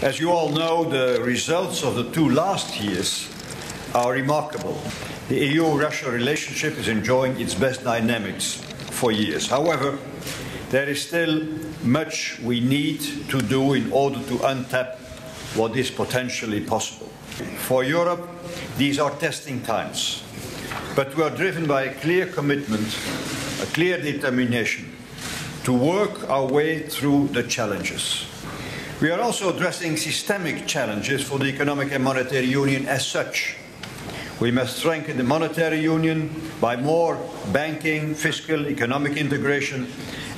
As you all know, the results of the two last years are remarkable. The EU-Russia relationship is enjoying its best dynamics for years. However, there is still much we need to do in order to untap what is potentially possible. For Europe, these are testing times, but we are driven by a clear commitment, a clear determination to work our way through the challenges. We are also addressing systemic challenges for the economic and monetary union as such. We must strengthen the monetary union by more banking, fiscal, economic integration,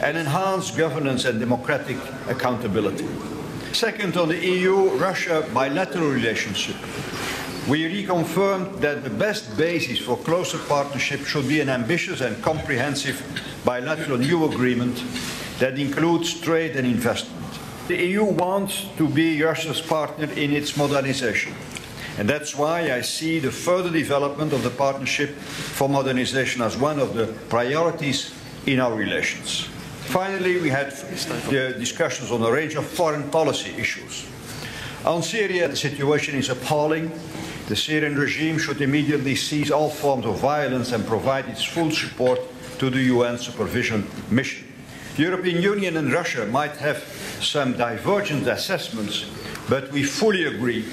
and enhance governance and democratic accountability. Second, on the EU-Russia bilateral relationship, we reconfirmed that the best basis for closer partnership should be an ambitious and comprehensive bilateral new agreement that includes trade and investment. The EU wants to be Russia's partner in its modernization. And that's why I see the further development of the Partnership for Modernization as one of the priorities in our relations. Finally, we had the discussions on a range of foreign policy issues. On Syria, the situation is appalling. The Syrian regime should immediately cease all forms of violence and provide its full support to the UN supervision mission. European Union and Russia might have some divergent assessments, but we fully agree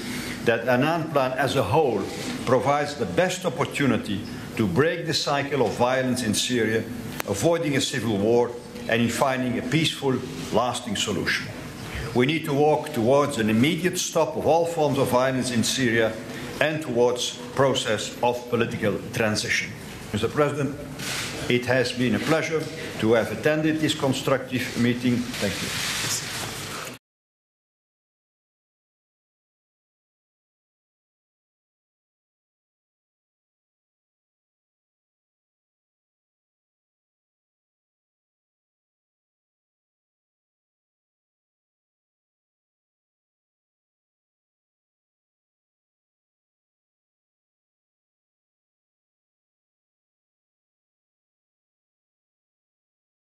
that Annan Plan as a whole provides the best opportunity to break the cycle of violence in Syria, avoiding a civil war, and in finding a peaceful, lasting solution. We need to walk towards an immediate stop of all forms of violence in Syria and towards process of political transition. Mr. President, it has been a pleasure to have attended this constructive meeting. Thank you.